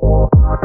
Bye.